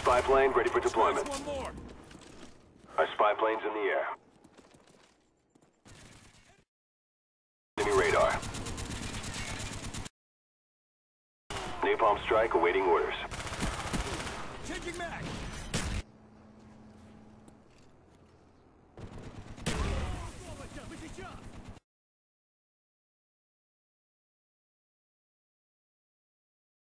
Spy plane ready for deployment. Our spy plane's in the air. Enemy radar. Napalm strike awaiting orders. Changing mag.